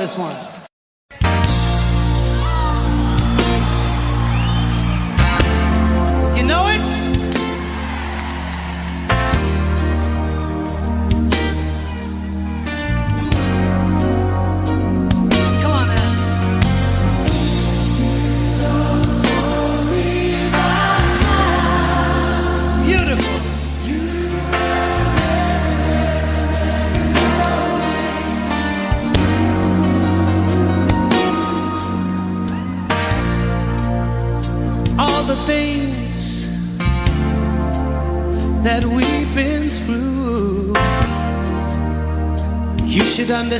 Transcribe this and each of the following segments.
this one.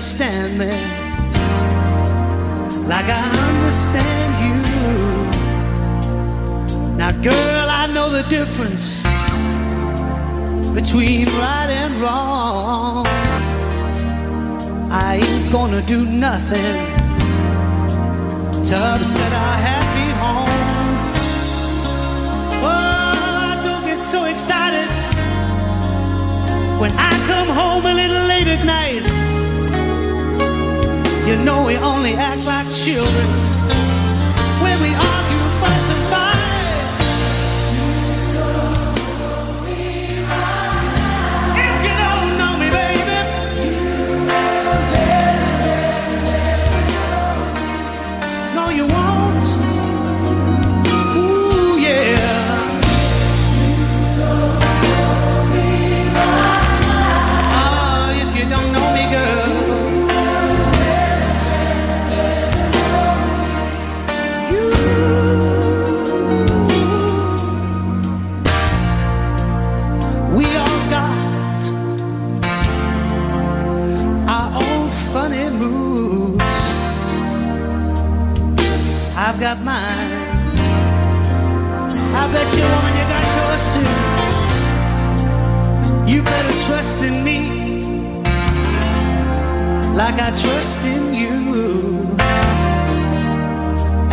Understand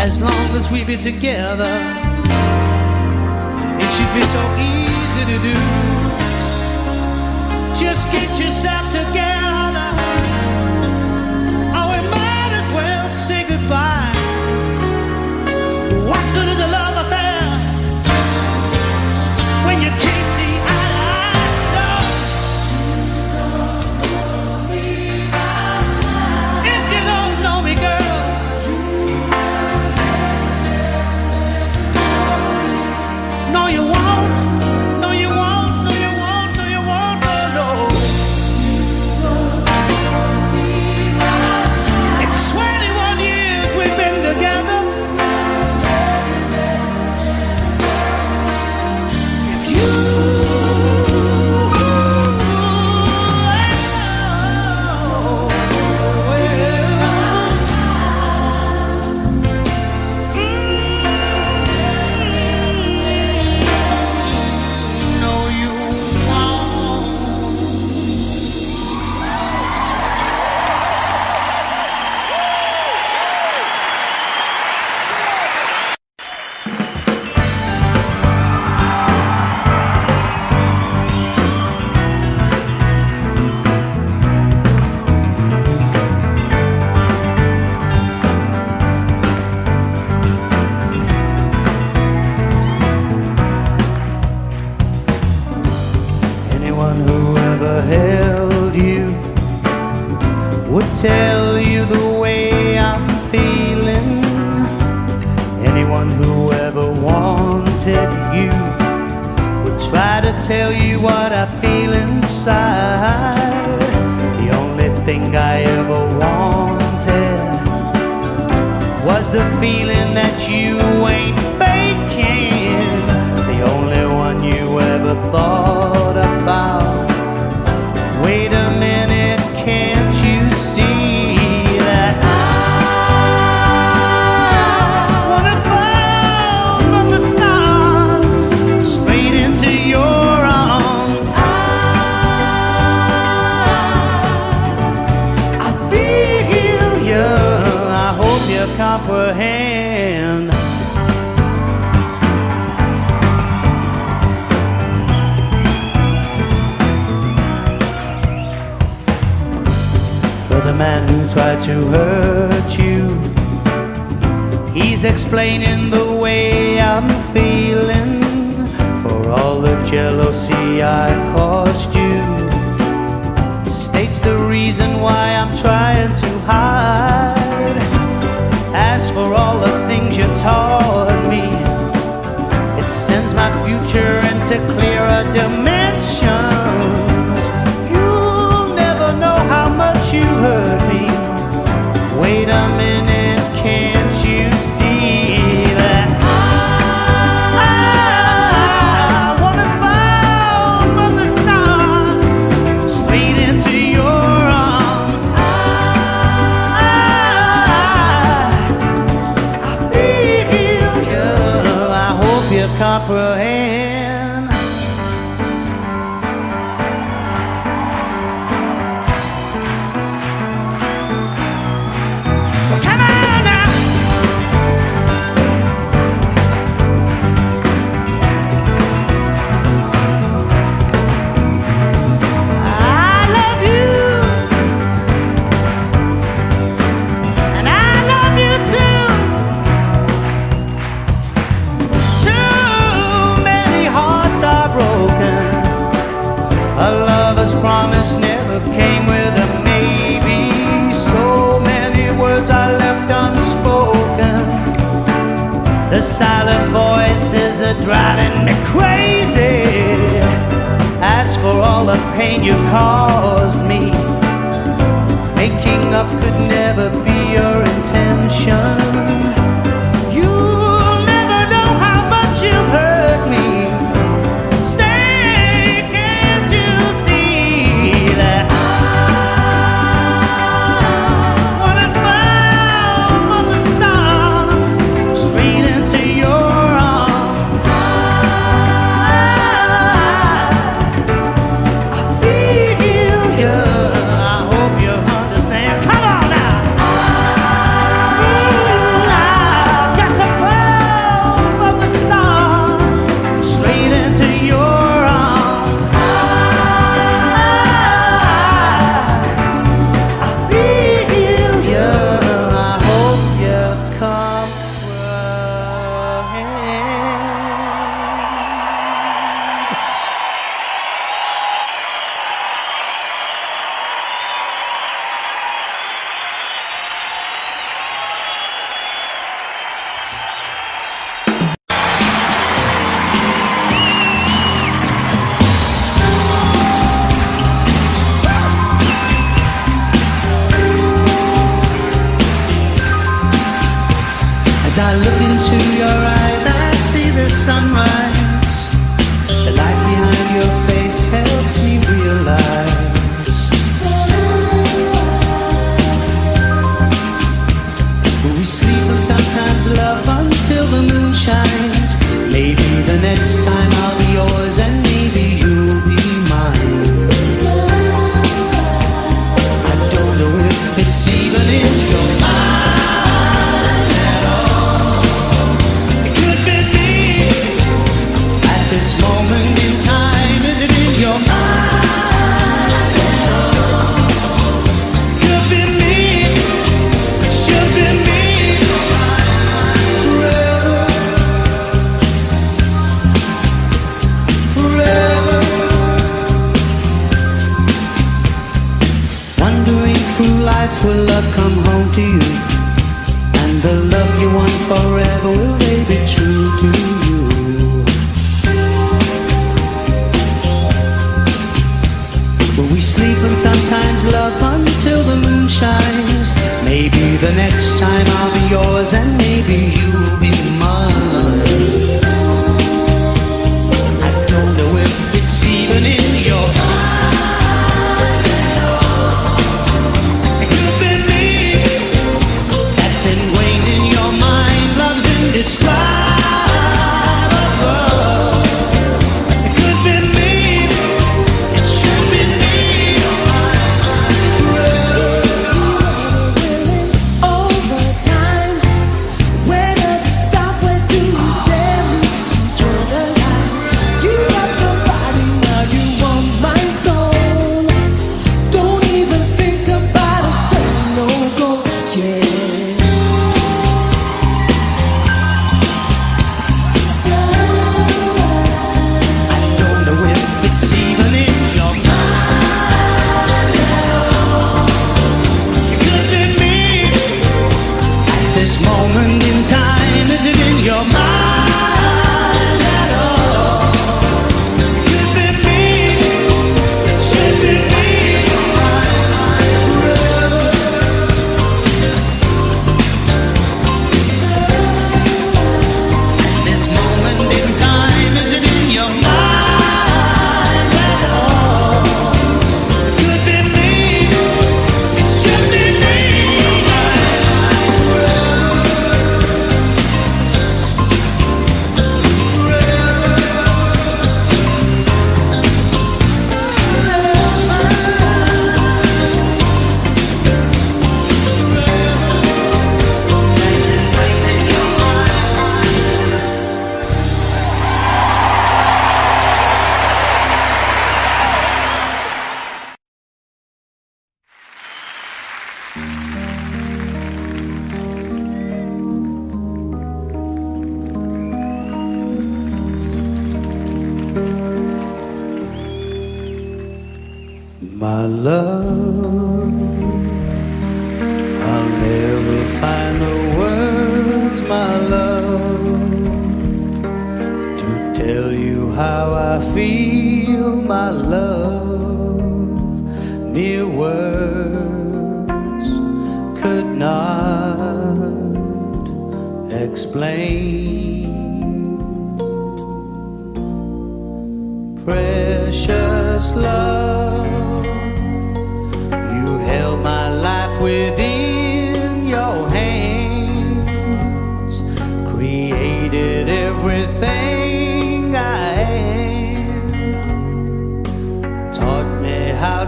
as long as we be together. It should be so easy to do. Just get yourself together.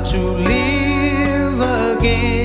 To live again.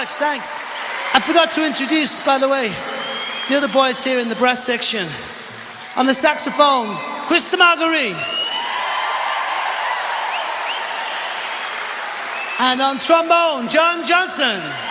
much. Thanks. I forgot to introduce, by the way, the other boys here in the brass section. On the saxophone, Chris Marguerite. And on trombone, John Johnson.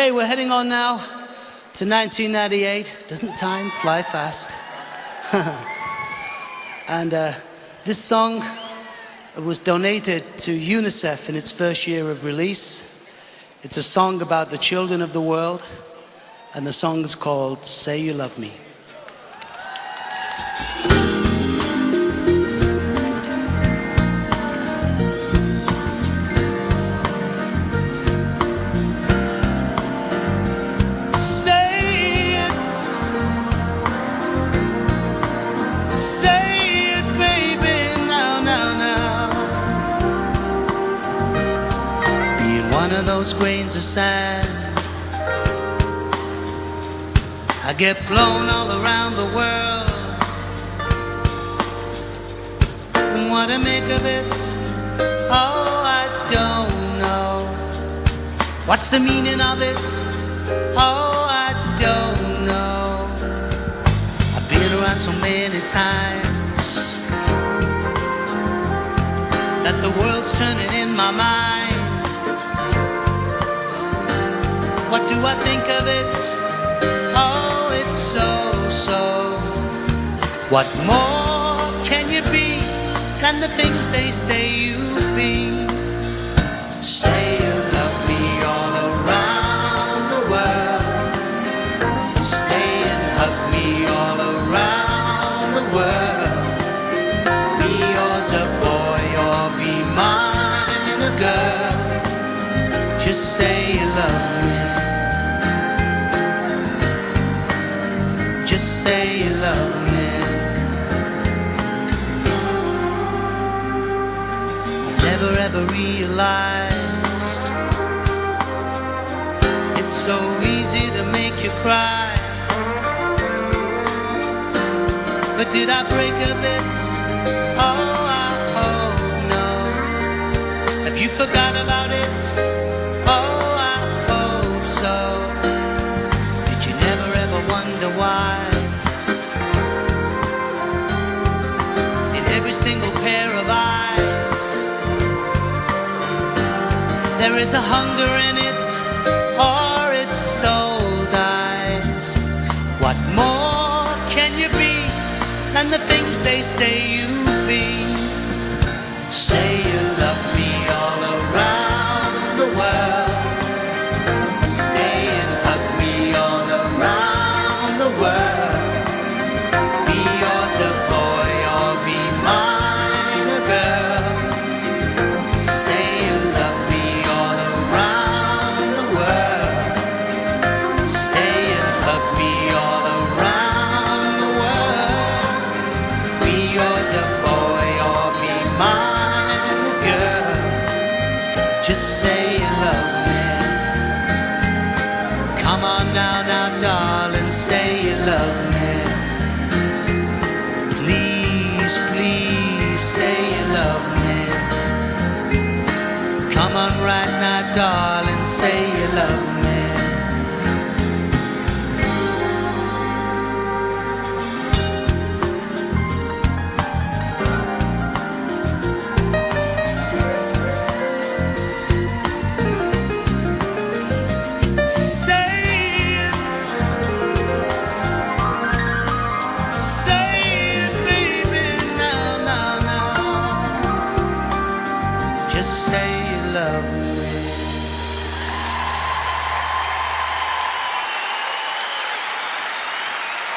Okay, we're heading on now to 1998. Doesn't time fly fast? and uh, this song was donated to UNICEF in its first year of release. It's a song about the children of the world, and the song is called Say You Love Me. those grains of sand. I get blown all around the world. And what I make of it? Oh, I don't know. What's the meaning of it? Oh, I don't know. I've been around so many times that the world's turning in my mind. What do I think of it? Oh, it's so, so. What more can you be than the things they say you be? Say you love me all around the world. Stay and hug me all around the world. Be yours a boy or be mine a girl. Just say. say you love me. I never ever realized it's so easy to make you cry. But did I break a bit? Oh, I hope no. Have you forgot about it? There is a hunger in it, or its soul dies. What more can you be than the things they say right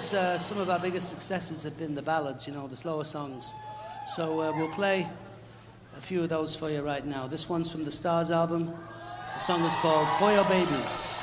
realised uh, some of our biggest successes have been the ballads, you know, the slower songs. So uh, we'll play a few of those for you right now. This one's from the Stars album. The song is called For Your Babies.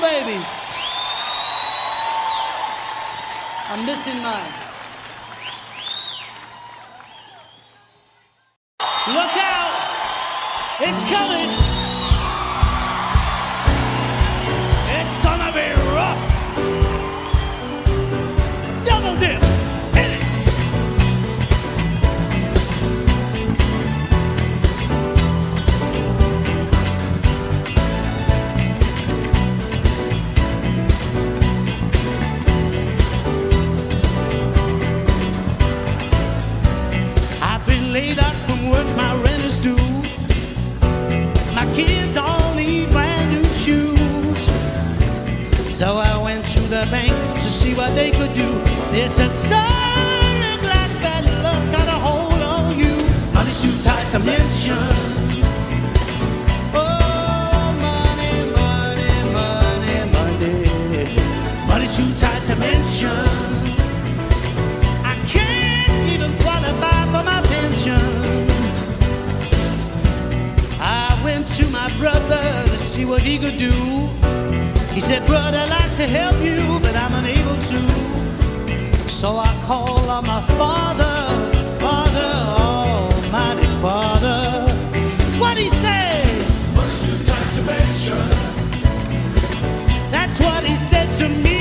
babies. paid up from what my rent is due. My kids all need brand new shoes. So I went to the bank to see what they could do. They said, son, look like bad luck got a hold on you. Money too tight to mention. too tight to mention. brother to see what he could do. He said, Brother, I'd like to help you, but I'm unable to. So I called on my father, Father, Almighty Father. What he say? First you got to mention. That's what he said to me.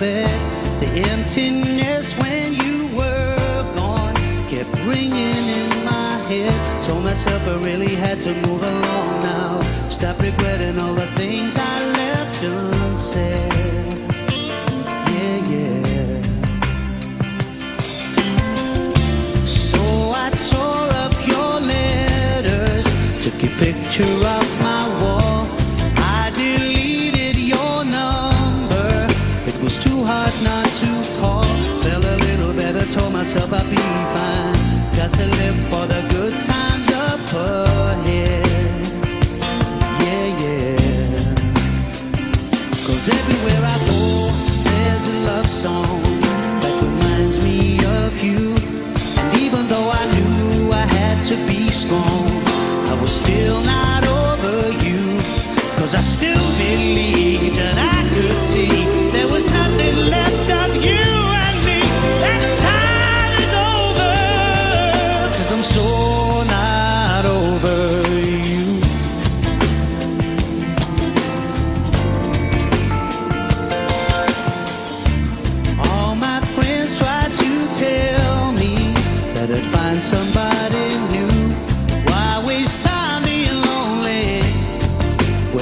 despedir.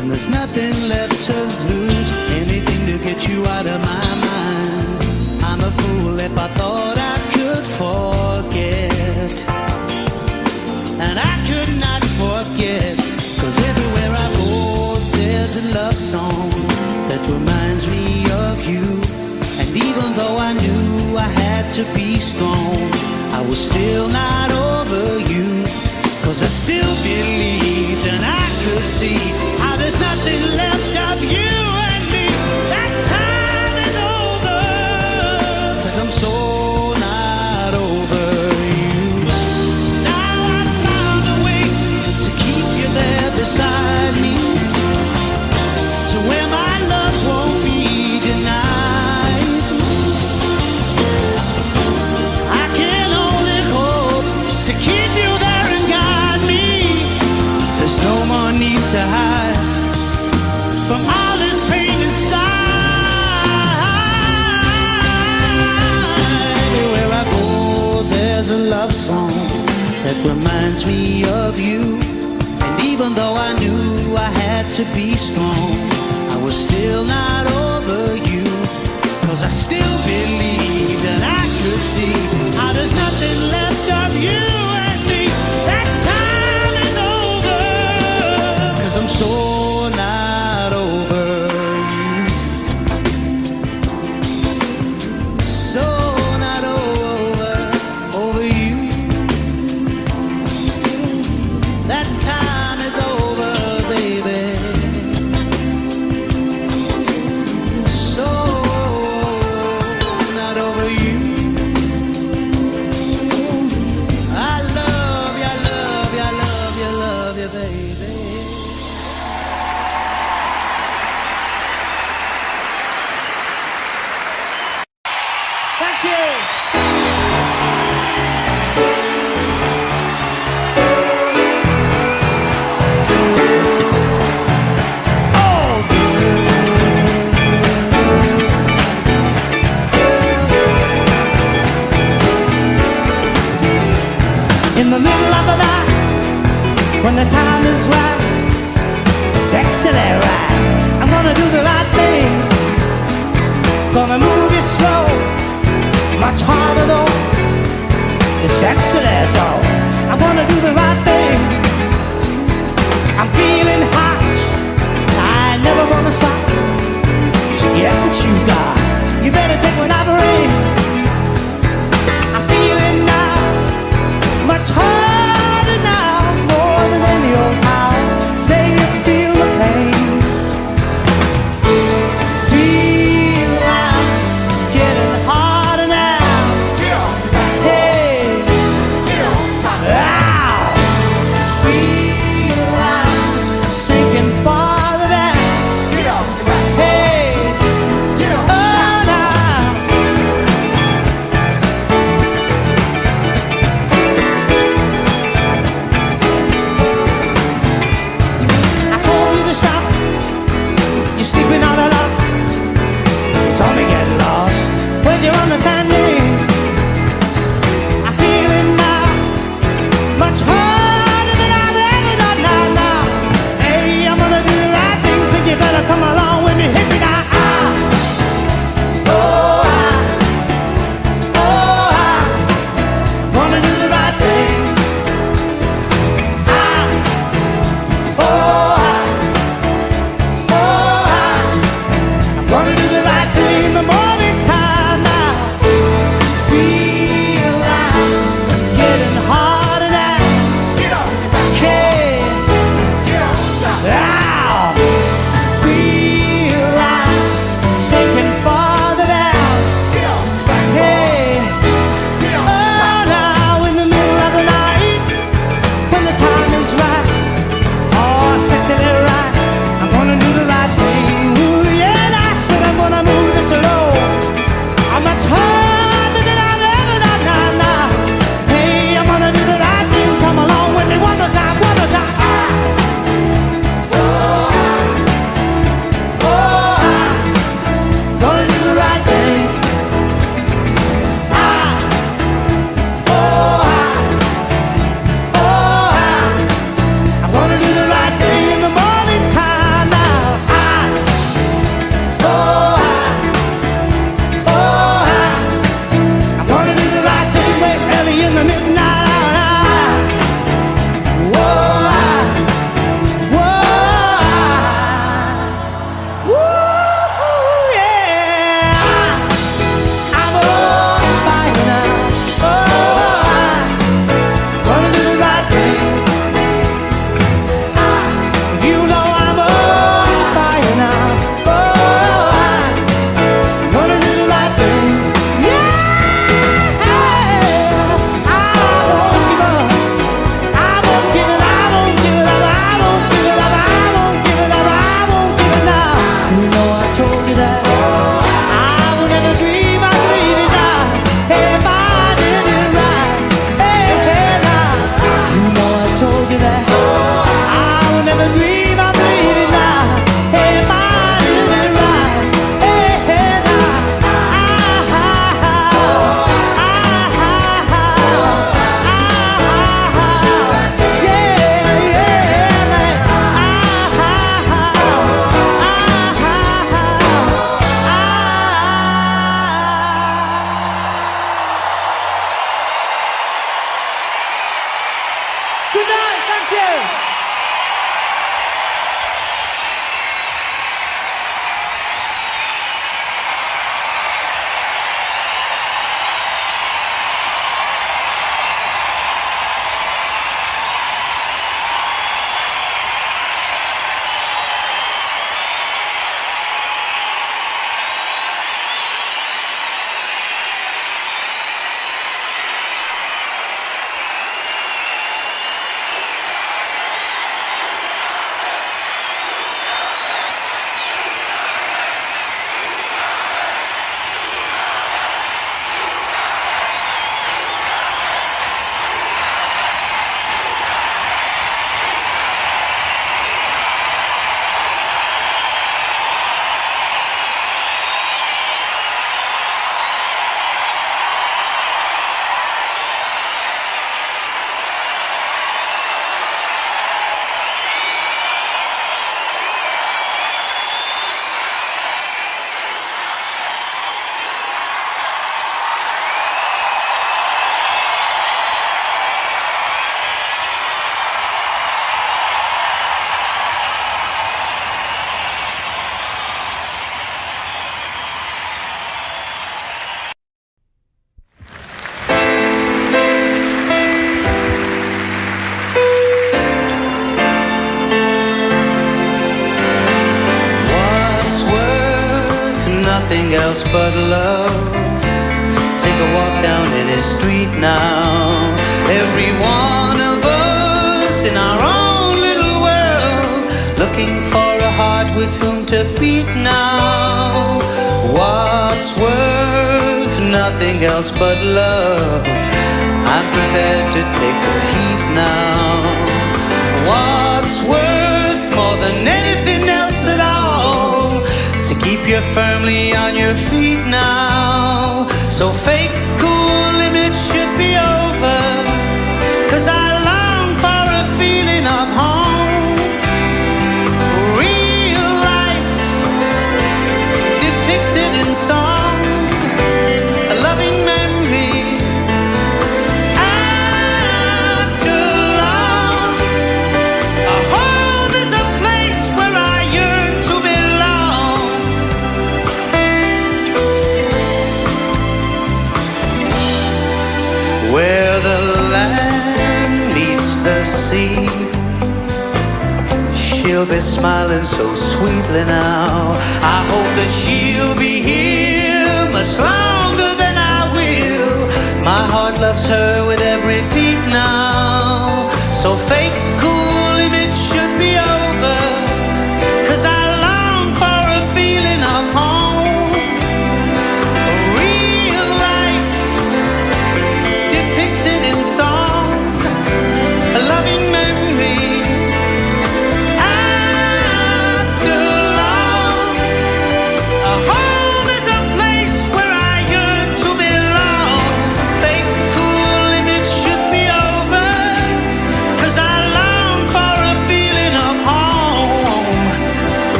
when there's nothing left to lose. Anything to get you out of my mind. I'm a fool if I thought I could forget. And I could not forget. Cause everywhere I go, there's a love song that reminds me of you. And even though I knew I had to be strong, I was still not over you. Cause I still believed and I could see how there's nothing left of you and me. That time is over. Cause I'm so reminds me of you. And even though I knew I had to be strong, I was still not over you. Cause I still believe that I could see how there's nothing left.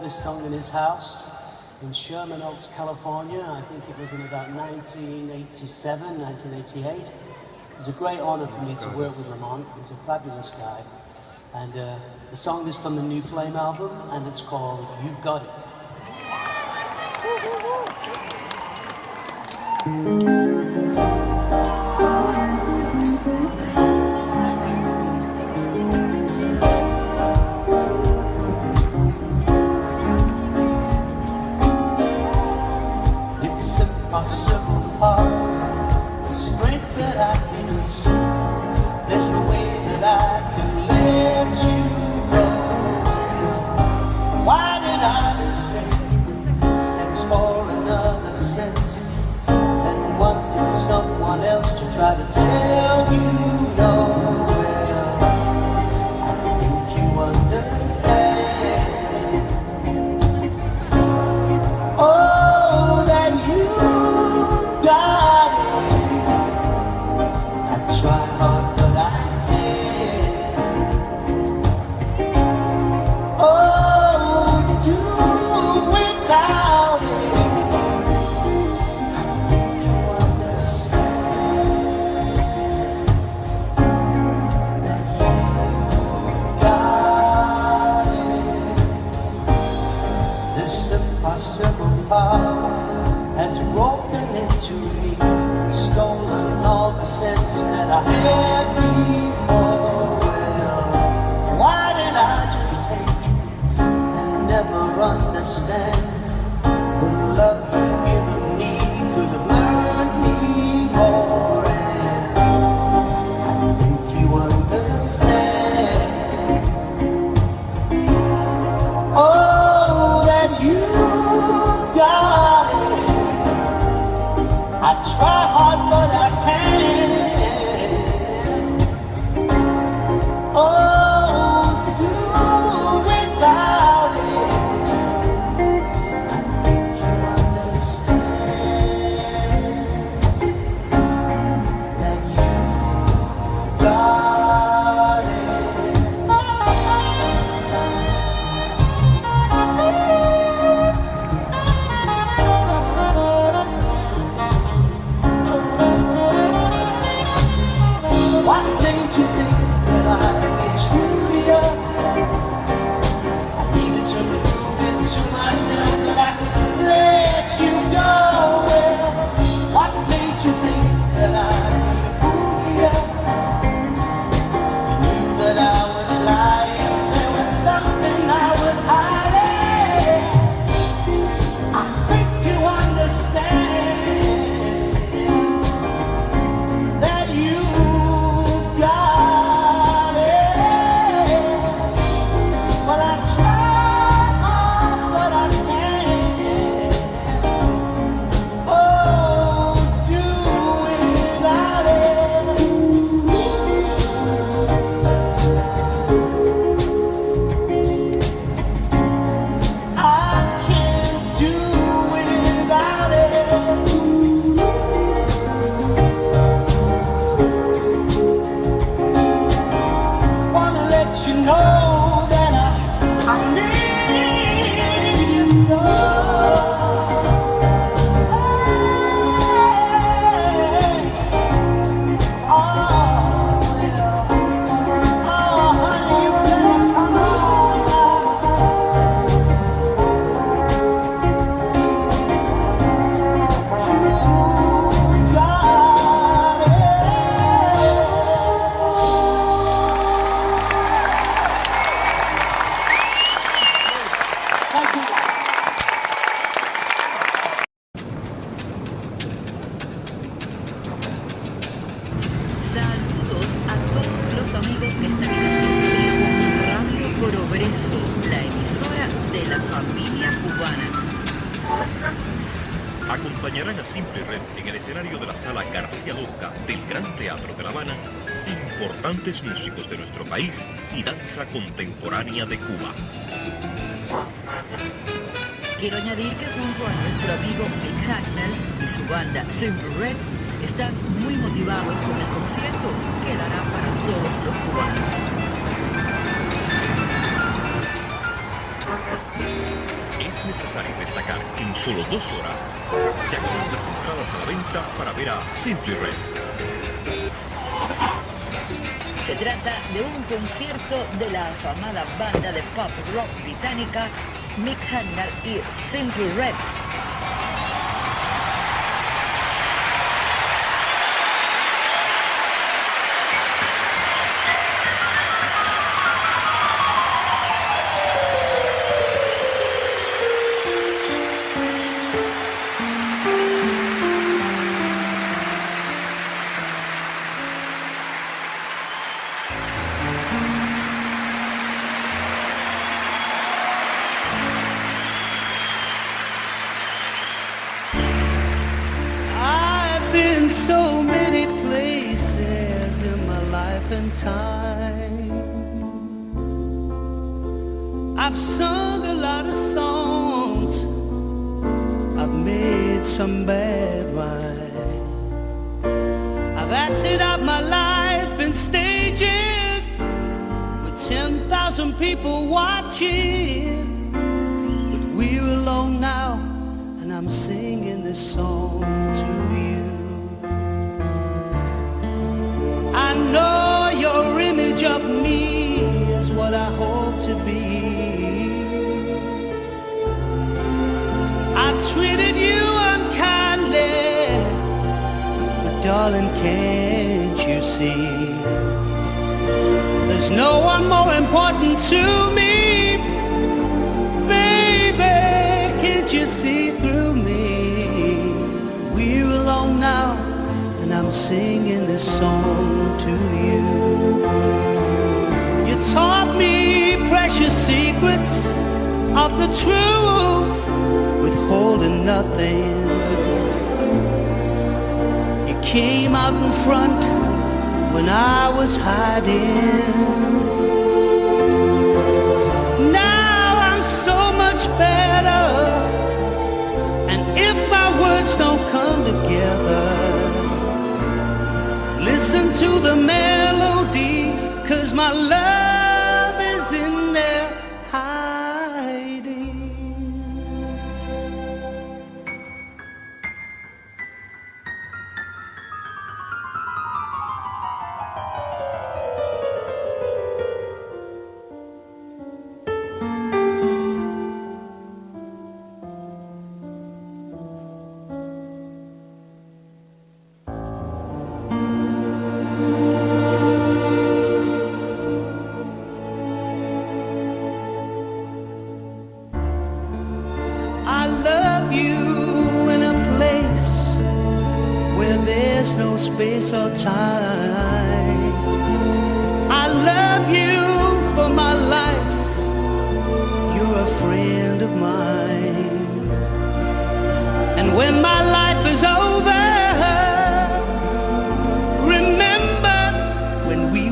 this song in his house in Sherman Oaks, California. I think it was in about 1987, 1988. It was a great honor for me to work with Lamont. He's a fabulous guy. And uh, the song is from the New Flame album, and it's called You've Got It. Se trata de un concierto de la afamada banda de pop rock británica Mick Handel y Simply Red,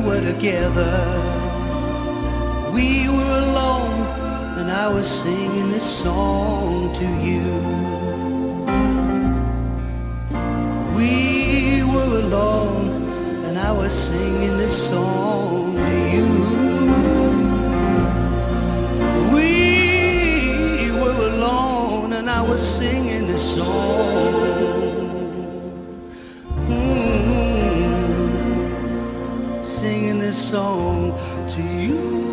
were together. We were alone, and I was singing this song to you. We were alone, and I was singing this song to you. We were alone, and I was singing this song. Song to you.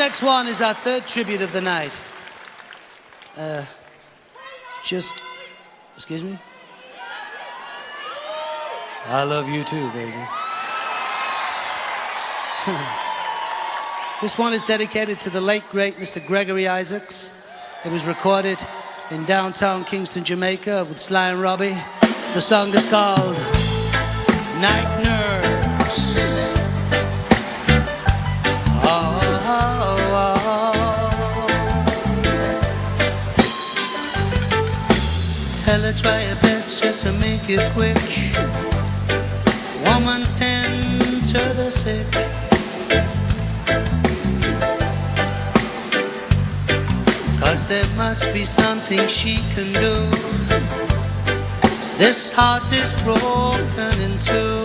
Next one is our third tribute of the night. Uh, just, excuse me? I love you too, baby. this one is dedicated to the late, great Mr. Gregory Isaacs. It was recorded in downtown Kingston, Jamaica with Sly and Robbie. The song is called Night Nurse. Tell her try your best just to make it quick. Woman tend to the sick. Cause there must be something she can do. This heart is broken in two.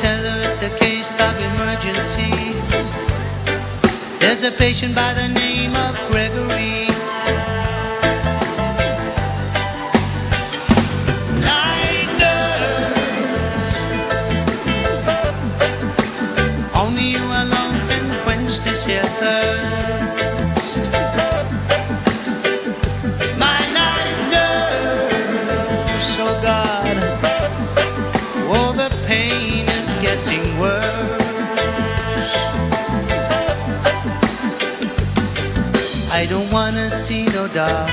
Tell her it's a case of emergency. There's a patient by the name of Gregory. I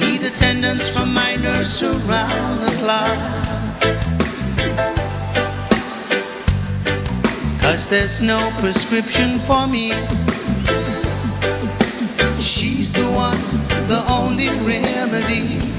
need attendance from my nurse around the clock. Cause there's no prescription for me. She's the one, the only remedy.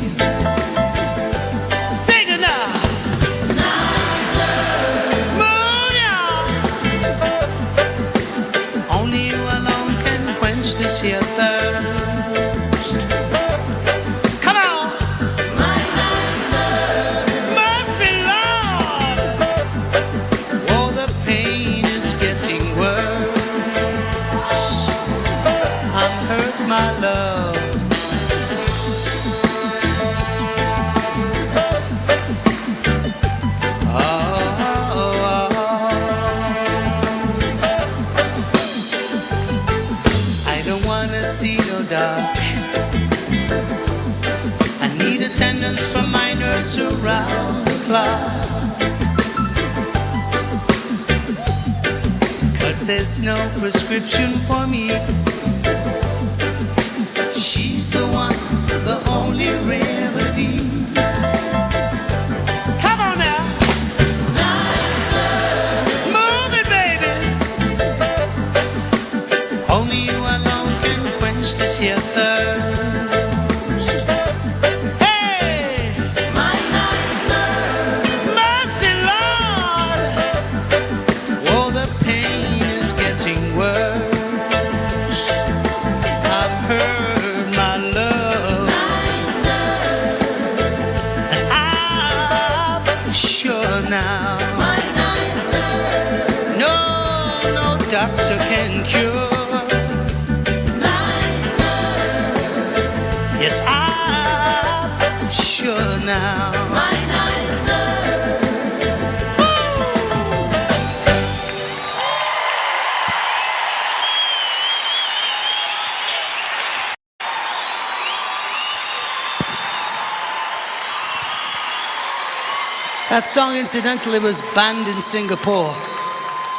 Song, incidentally, was banned in Singapore.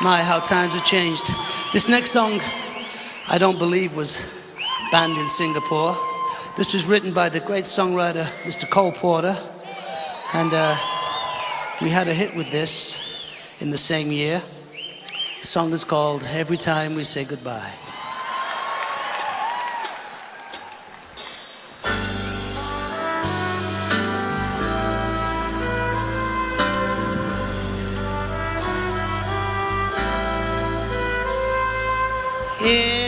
My, how times have changed. This next song, I don't believe, was banned in Singapore. This was written by the great songwriter, Mr. Cole Porter. And uh, we had a hit with this in the same year. The song is called Every Time We Say Goodbye. Every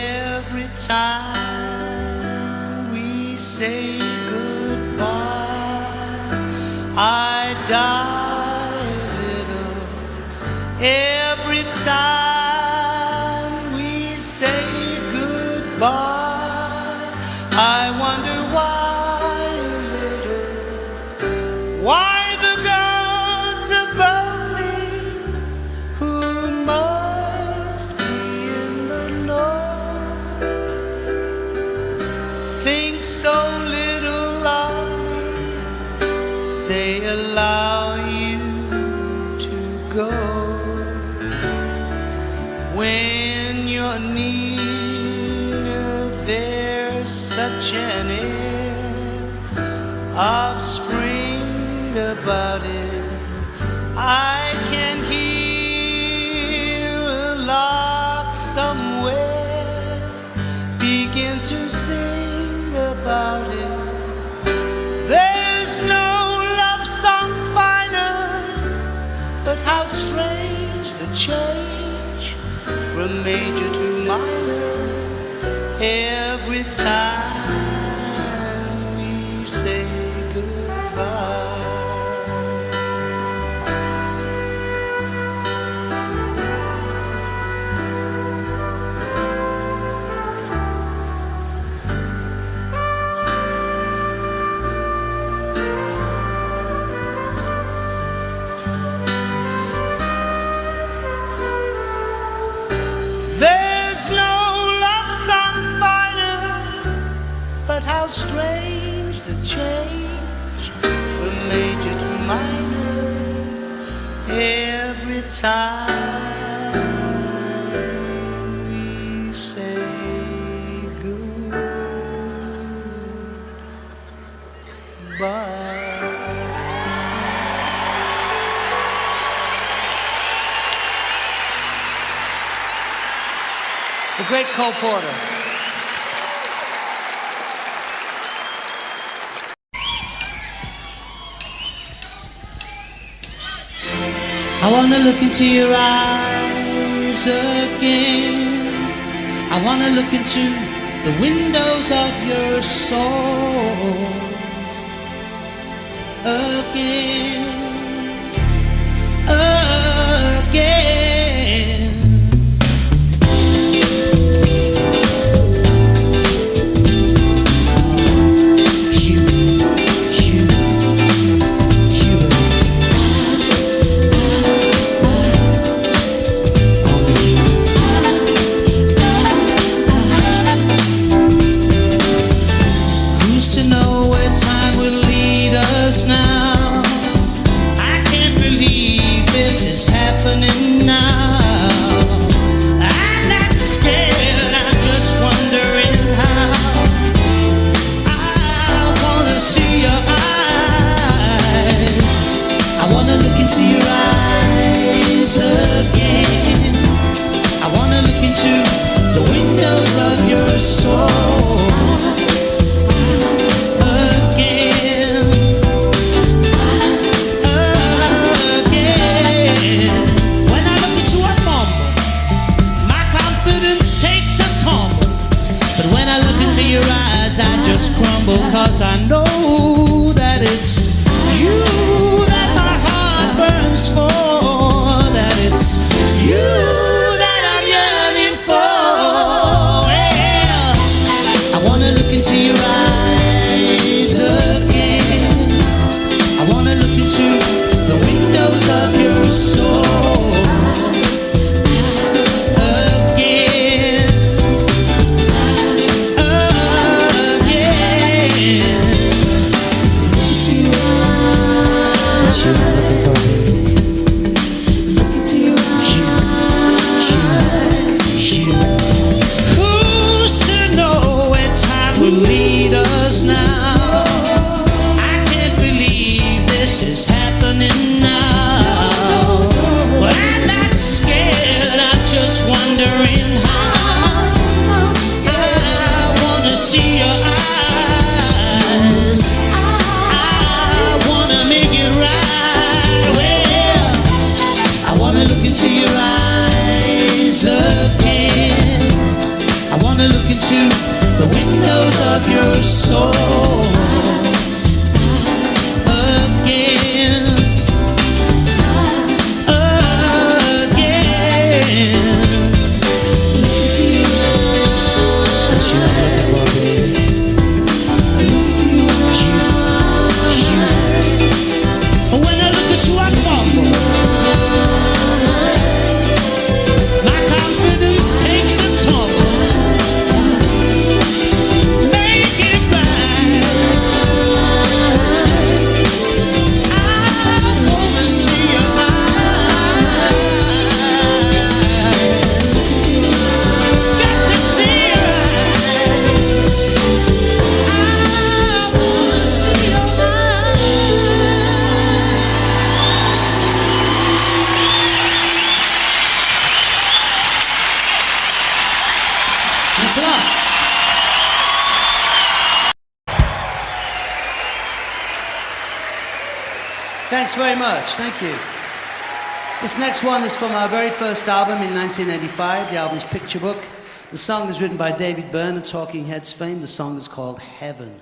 there's such an air of spring about it. I can hear a lark somewhere begin to sing about it. There's no love song finer, but how strange the change. Yeah. we say goodbye. The great Cole Porter. I wanna look into your eyes again. I wanna look into the windows of your soul again, again. This next one is from our very first album in 1985. The album's Picture Book. The song is written by David Byrne Talking Heads fame. The song is called Heaven.